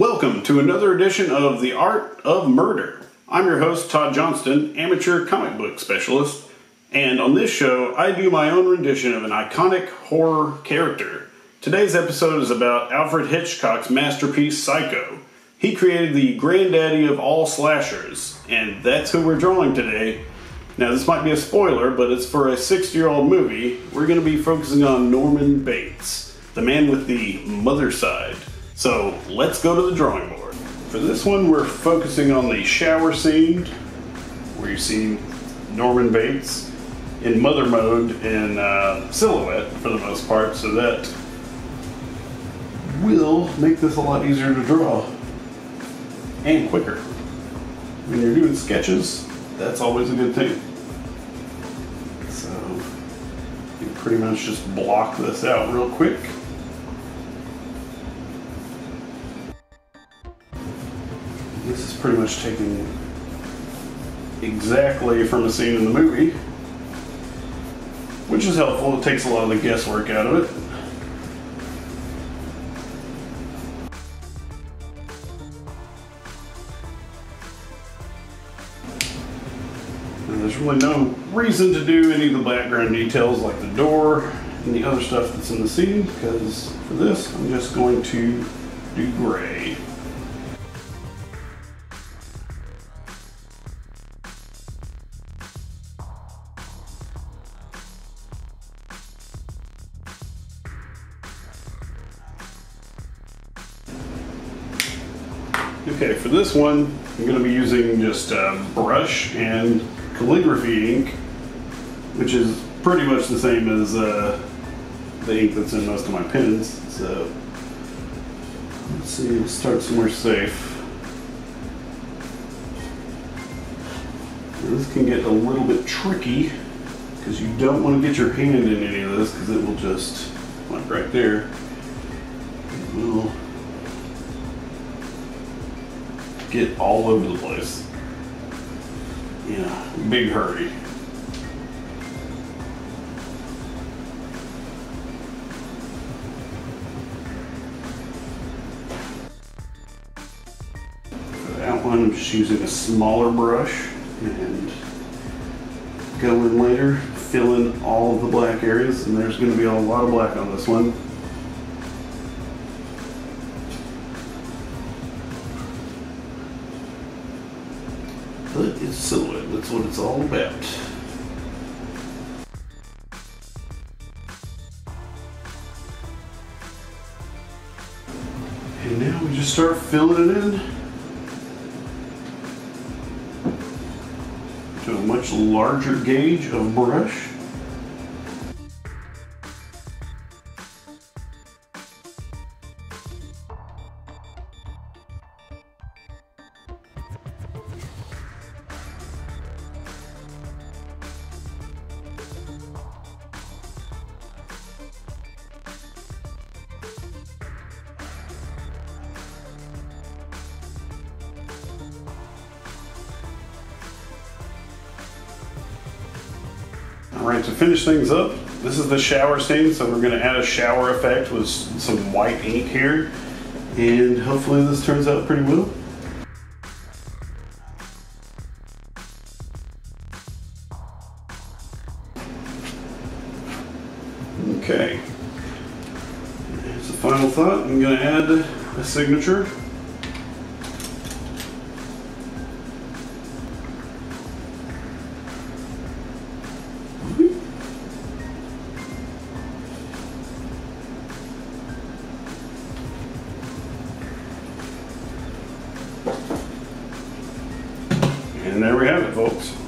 Welcome to another edition of The Art of Murder. I'm your host, Todd Johnston, amateur comic book specialist, and on this show, I do my own rendition of an iconic horror character. Today's episode is about Alfred Hitchcock's masterpiece, Psycho. He created the granddaddy of all slashers, and that's who we're drawing today. Now, this might be a spoiler, but it's for a 60 year old movie. We're going to be focusing on Norman Bates, the man with the mother side. So let's go to the drawing board. For this one, we're focusing on the shower scene where you see Norman Bates in mother mode in uh, silhouette for the most part, so that will make this a lot easier to draw and quicker. When you're doing sketches, that's always a good thing. So you pretty much just block this out real quick. This is pretty much taken exactly from a scene in the movie, which is helpful. It takes a lot of the guesswork out of it. There's really no reason to do any of the background details like the door and the other stuff that's in the scene because for this I'm just going to do gray. Okay, for this one, I'm going to be using just a brush and calligraphy ink, which is pretty much the same as uh, the ink that's in most of my pens. So let's see, let's start somewhere safe. Now, this can get a little bit tricky because you don't want to get your hand in any of this because it will just, like right there, get all over the place. Yeah, big hurry. For that one, I'm just using a smaller brush and go in later, fill in all of the black areas, and there's going to be a lot of black on this one. That's what it's all about. And now we just start filling it in to a much larger gauge of brush. Right, to finish things up, this is the shower scene, so we're gonna add a shower effect with some white ink here, and hopefully this turns out pretty well. Okay, here's the final thought. I'm gonna add a signature And there we have it, folks.